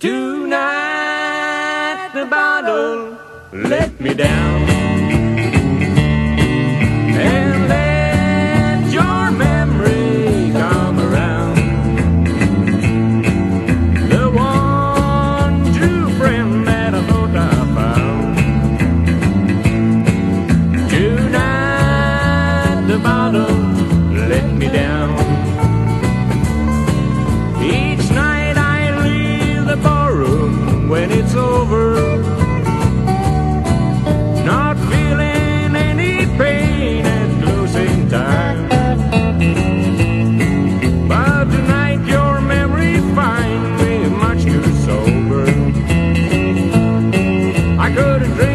Tonight the bottle let me down. and drink.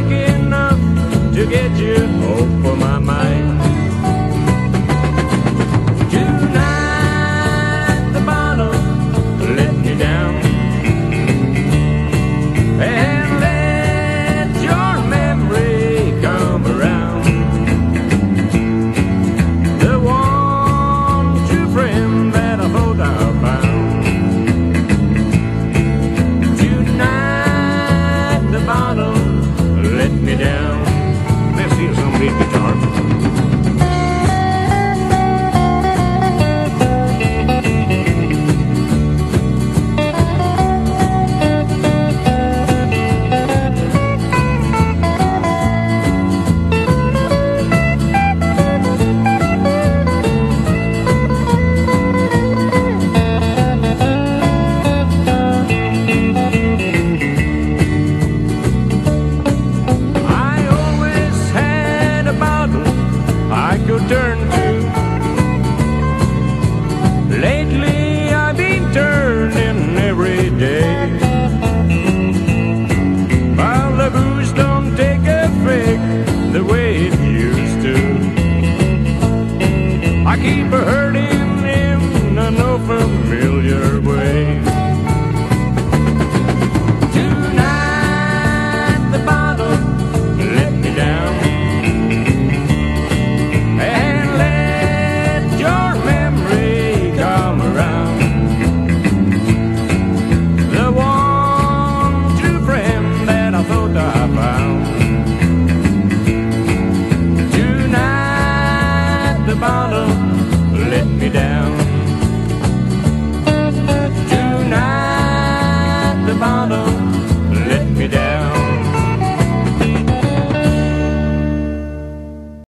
turn to. Lately I've been turning every day. While the booze don't take effect the way it used to. I keep a herd.